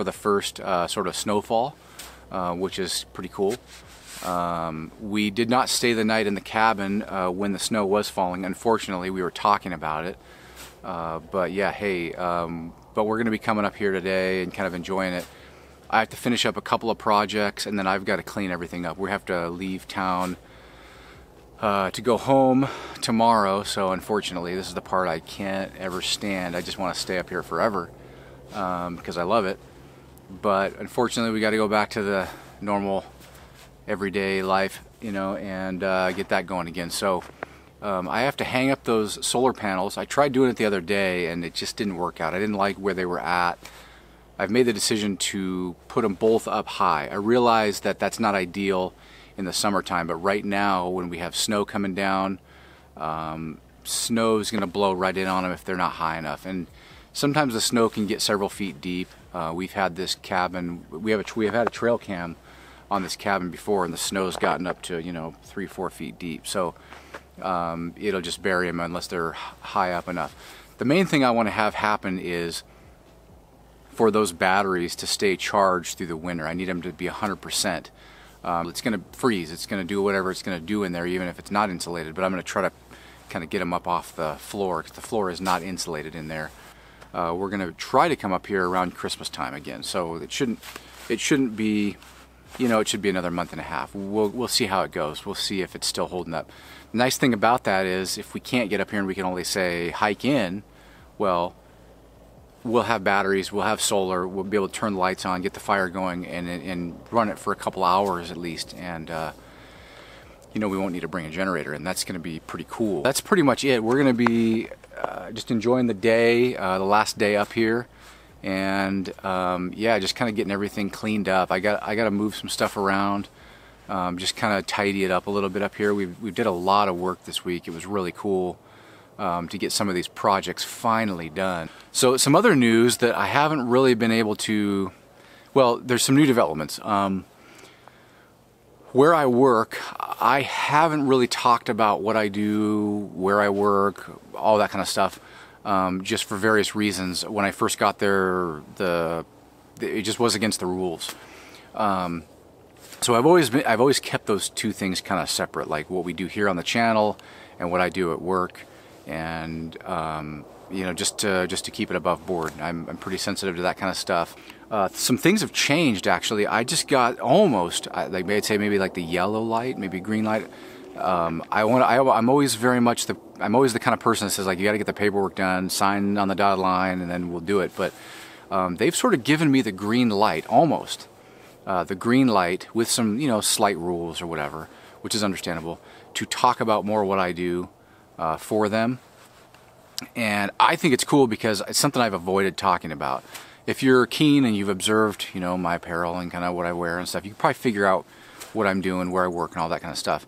for the first uh, sort of snowfall, uh, which is pretty cool. Um, we did not stay the night in the cabin uh, when the snow was falling. Unfortunately, we were talking about it. Uh, but yeah, hey, um, but we're going to be coming up here today and kind of enjoying it. I have to finish up a couple of projects and then I've got to clean everything up. We have to leave town uh, to go home tomorrow. So unfortunately, this is the part I can't ever stand. I just want to stay up here forever um, because I love it. But unfortunately, we got to go back to the normal everyday life, you know, and uh, get that going again. So um, I have to hang up those solar panels. I tried doing it the other day and it just didn't work out. I didn't like where they were at. I've made the decision to put them both up high. I realize that that's not ideal in the summertime, but right now when we have snow coming down, um, snow is going to blow right in on them if they're not high enough. And sometimes the snow can get several feet deep. Uh, we've had this cabin, we have a, we have had a trail cam on this cabin before and the snow's gotten up to, you know, three, four feet deep. So um, it'll just bury them unless they're high up enough. The main thing I want to have happen is for those batteries to stay charged through the winter. I need them to be 100%. Um, it's going to freeze. It's going to do whatever it's going to do in there, even if it's not insulated. But I'm going to try to kind of get them up off the floor because the floor is not insulated in there. Uh, we're going to try to come up here around Christmas time again. So it shouldn't it shouldn't be, you know, it should be another month and a half. We'll we'll see how it goes. We'll see if it's still holding up. The nice thing about that is if we can't get up here and we can only say hike in, well, we'll have batteries, we'll have solar, we'll be able to turn the lights on, get the fire going, and, and run it for a couple hours at least. And, uh, you know, we won't need to bring a generator, and that's going to be pretty cool. That's pretty much it. We're going to be uh, just enjoying the day, uh, the last day up here. And um, yeah, just kind of getting everything cleaned up. I got I got to move some stuff around, um, just kind of tidy it up a little bit up here. We we did a lot of work this week. It was really cool um, to get some of these projects finally done. So some other news that I haven't really been able to, well, there's some new developments. Um, where I work, I haven't really talked about what I do, where I work, all that kind of stuff, um, just for various reasons. When I first got there, the it just was against the rules. Um, so I've always been, I've always kept those two things kind of separate, like what we do here on the channel and what I do at work and um, you know just to just to keep it above board. I'm, I'm pretty sensitive to that kind of stuff. Uh, some things have changed actually. I just got almost like I'd say maybe like the yellow light, maybe green light. Um, I want I, I'm always very much the I'm always the kind of person that says like you got to get the paperwork done, sign on the dotted line, and then we'll do it. But um, they've sort of given me the green light almost. Uh, the green light with some you know slight rules or whatever, which is understandable, to talk about more what I do uh, for them. And I think it's cool because it's something I've avoided talking about. If you're keen and you've observed, you know, my apparel and kind of what I wear and stuff, you can probably figure out what I'm doing, where I work, and all that kind of stuff.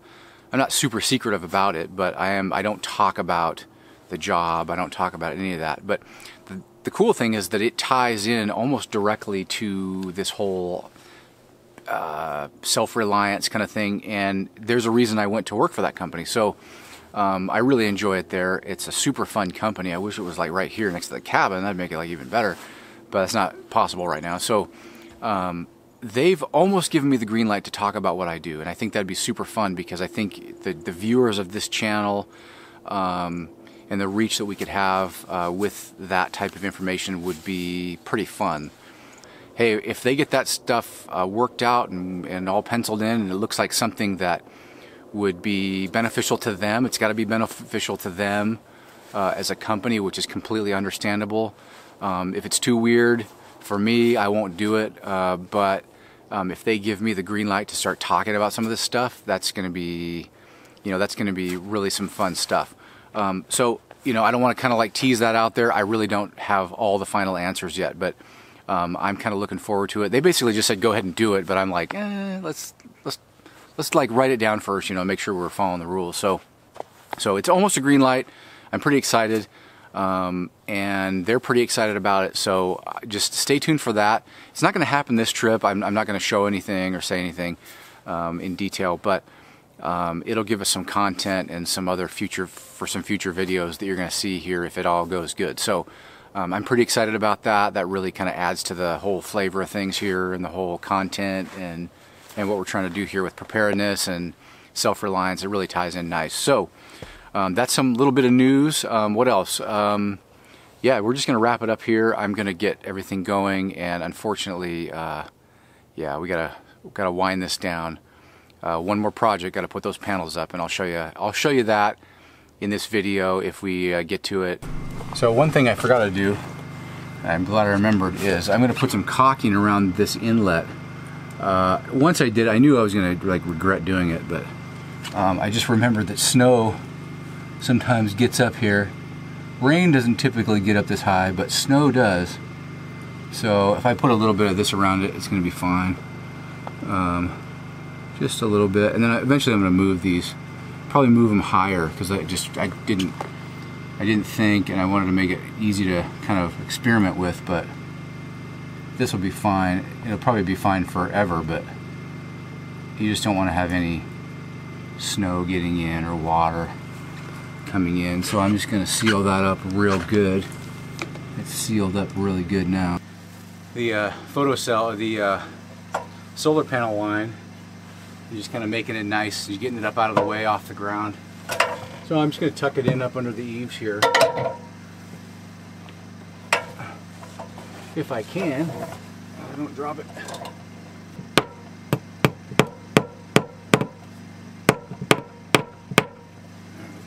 I'm not super secretive about it, but I am. I don't talk about the job. I don't talk about any of that. But the, the cool thing is that it ties in almost directly to this whole uh, self-reliance kind of thing. And there's a reason I went to work for that company. So um, I really enjoy it there. It's a super fun company. I wish it was like right here next to the cabin. That'd make it like even better, but it's not possible right now. So um, they've almost given me the green light to talk about what I do, and I think that'd be super fun because I think the the viewers of this channel. Um, and the reach that we could have uh, with that type of information would be pretty fun. Hey, if they get that stuff uh, worked out and, and all penciled in, and it looks like something that would be beneficial to them. It's got to be beneficial to them uh, as a company, which is completely understandable. Um, if it's too weird for me, I won't do it. Uh, but um, if they give me the green light to start talking about some of this stuff, that's going to be, you know, that's going to be really some fun stuff. Um, so, you know, I don't want to kind of like tease that out there. I really don't have all the final answers yet, but um, I'm kind of looking forward to it. They basically just said go ahead and do it, but I'm like, eh, let's let's let's like write it down first, you know, make sure we're following the rules. So, so it's almost a green light. I'm pretty excited. Um, and they're pretty excited about it. So uh, just stay tuned for that. It's not going to happen this trip. I'm, I'm not going to show anything or say anything um, in detail, but um, it'll give us some content and some other future for some future videos that you're going to see here if it all goes good. So um, I'm pretty excited about that. That really kind of adds to the whole flavor of things here and the whole content and and what we're trying to do here with preparedness and self-reliance. It really ties in nice. So um, that's some little bit of news. Um, what else? Um, yeah, we're just gonna wrap it up here. I'm gonna get everything going, and unfortunately, uh, yeah, we gotta gotta wind this down. Uh, one more project, gotta put those panels up, and I'll show you. I'll show you that in this video if we uh, get to it. So one thing I forgot to do, I'm glad I remembered, is I'm gonna put some caulking around this inlet. Uh, once I did, I knew I was gonna like regret doing it, but um, I just remembered that snow sometimes gets up here. Rain doesn't typically get up this high, but snow does. So if I put a little bit of this around it, it's gonna be fine. Um, just a little bit, and then eventually I'm gonna move these, probably move them higher because I just I didn't I didn't think and I wanted to make it easy to kind of experiment with but this will be fine it'll probably be fine forever but you just don't want to have any snow getting in or water coming in so I'm just going to seal that up real good it's sealed up really good now the uh, photocell the uh, solar panel line you're just kind of making it nice you're getting it up out of the way off the ground so I'm just going to tuck it in up under the eaves here. If I can. I don't drop it.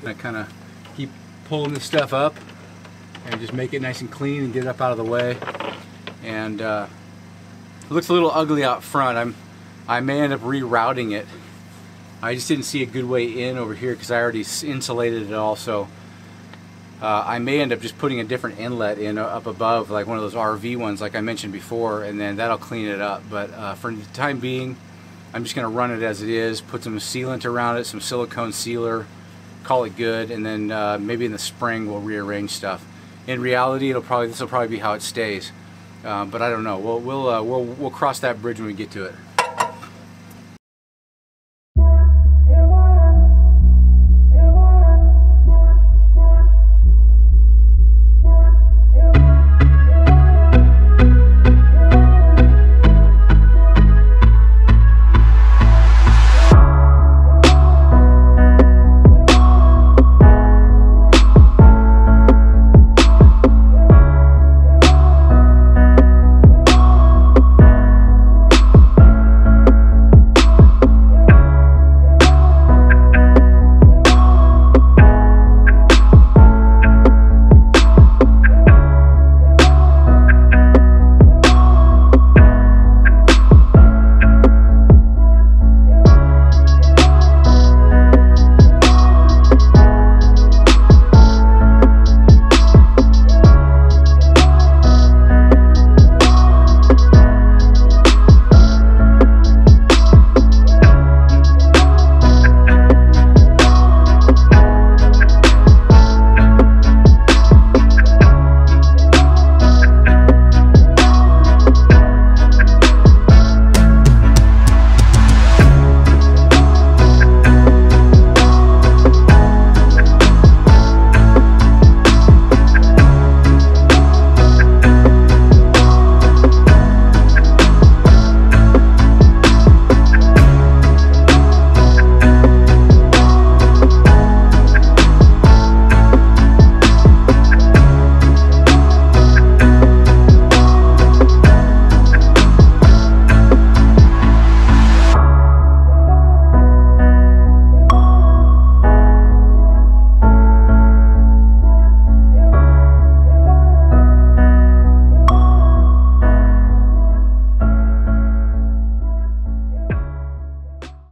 I kind of keep pulling this stuff up and just make it nice and clean and get it up out of the way. And uh, it looks a little ugly out front. I'm I may end up rerouting it I just didn't see a good way in over here because I already insulated it all so uh, I may end up just putting a different inlet in uh, up above like one of those RV ones like I mentioned before and then that'll clean it up but uh, for the time being I'm just gonna run it as it is put some sealant around it some silicone sealer call it good and then uh, maybe in the spring we'll rearrange stuff. In reality it'll probably this will probably be how it stays. Uh, but I don't know. We'll we'll, uh, we'll we'll cross that bridge when we get to it